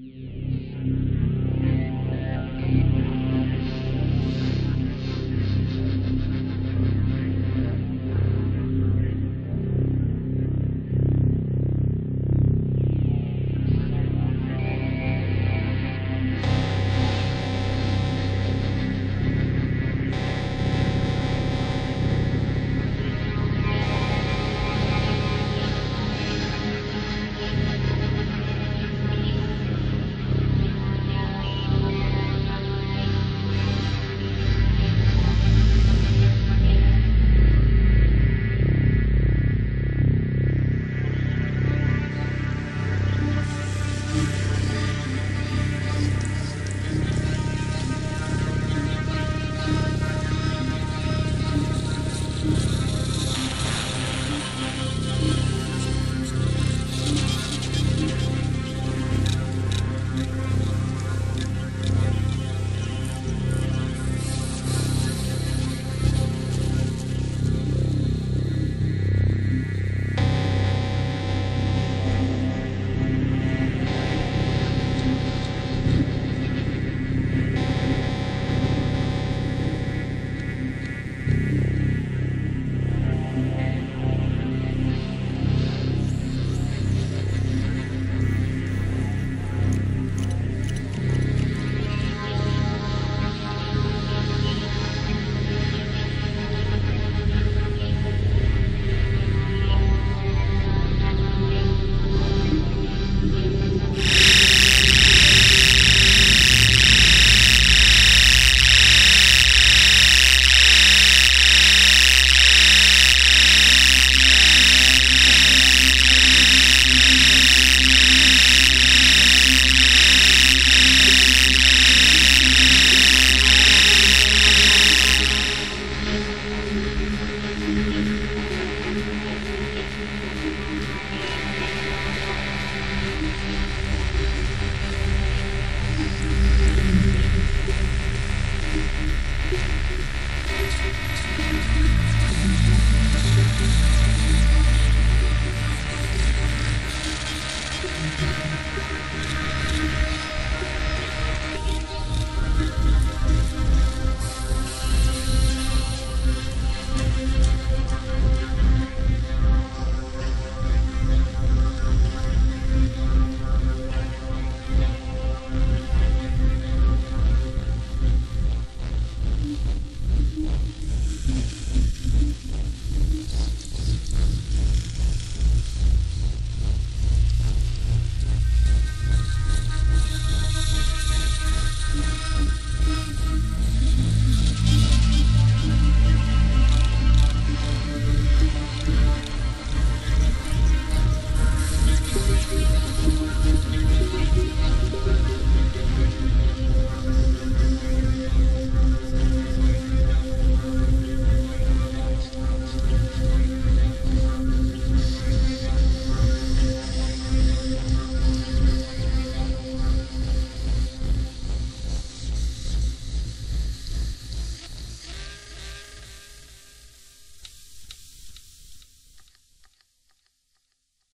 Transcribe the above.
Yeah.